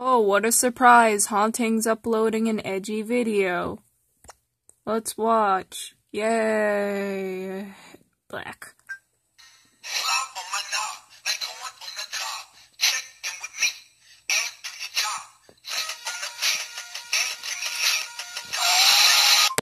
Oh, what a surprise! Haunting's uploading an edgy video. Let's watch. Yay! Black.